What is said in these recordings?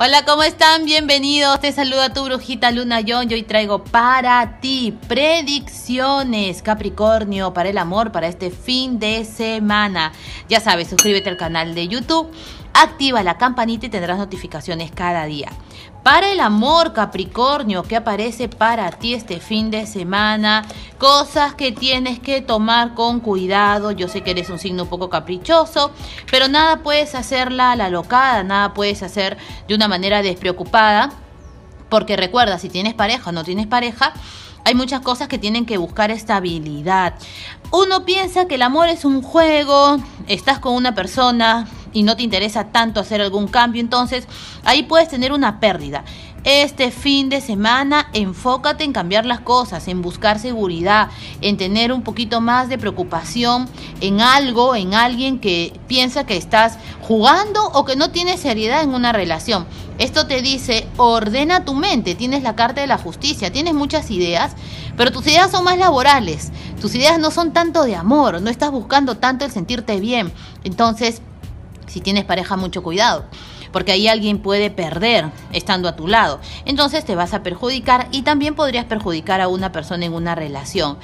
Hola, ¿cómo están? Bienvenidos. Te saluda tu brujita Luna Yon. Yo hoy traigo para ti predicciones Capricornio para el amor para este fin de semana. Ya sabes, suscríbete al canal de YouTube, activa la campanita y tendrás notificaciones cada día. Para el amor Capricornio que aparece para ti este fin de semana, cosas que tienes que tomar con cuidado. Yo sé que eres un signo un poco caprichoso, pero nada puedes hacerla a la locada, nada puedes hacer de una manera despreocupada, porque recuerda, si tienes pareja o no tienes pareja, hay muchas cosas que tienen que buscar estabilidad. Uno piensa que el amor es un juego, estás con una persona, y no te interesa tanto hacer algún cambio, entonces ahí puedes tener una pérdida. Este fin de semana enfócate en cambiar las cosas, en buscar seguridad, en tener un poquito más de preocupación en algo, en alguien que piensa que estás jugando o que no tiene seriedad en una relación. Esto te dice, ordena tu mente, tienes la carta de la justicia, tienes muchas ideas, pero tus ideas son más laborales, tus ideas no son tanto de amor, no estás buscando tanto el sentirte bien. Entonces, si tienes pareja, mucho cuidado, porque ahí alguien puede perder estando a tu lado. Entonces te vas a perjudicar y también podrías perjudicar a una persona en una relación.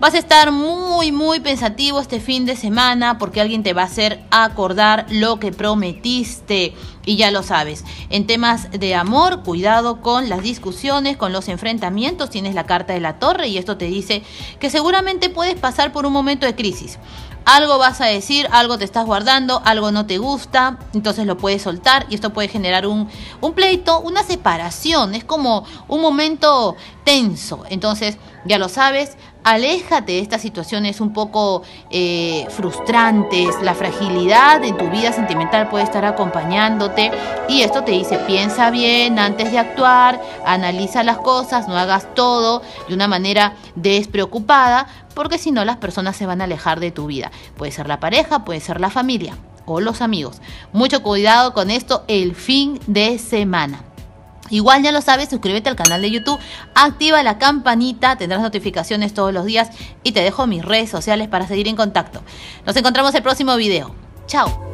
Vas a estar muy, muy pensativo este fin de semana porque alguien te va a hacer acordar lo que prometiste. Y ya lo sabes, en temas de amor, cuidado con las discusiones, con los enfrentamientos. Tienes la carta de la torre y esto te dice que seguramente puedes pasar por un momento de crisis algo vas a decir, algo te estás guardando, algo no te gusta, entonces lo puedes soltar y esto puede generar un, un pleito, una separación, es como un momento tenso. Entonces, ya lo sabes, aléjate de estas situaciones un poco eh, frustrantes. La fragilidad en tu vida sentimental puede estar acompañándote y esto te dice, piensa bien antes de actuar, analiza las cosas, no hagas todo de una manera despreocupada, porque si no las personas se van a alejar de tu vida. Puede ser la pareja, puede ser la familia o los amigos. Mucho cuidado con esto el fin de semana. Igual ya lo sabes, suscríbete al canal de YouTube, activa la campanita, tendrás notificaciones todos los días y te dejo mis redes sociales para seguir en contacto. Nos encontramos el próximo video. Chao.